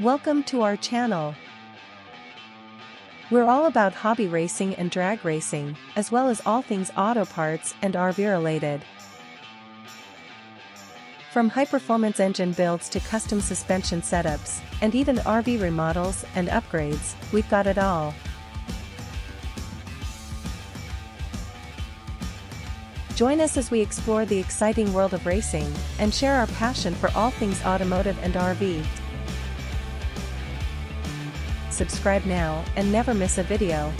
Welcome to our channel. We're all about hobby racing and drag racing, as well as all things auto parts and RV related. From high-performance engine builds to custom suspension setups, and even RV remodels and upgrades, we've got it all. Join us as we explore the exciting world of racing and share our passion for all things automotive and RV. Subscribe now and never miss a video.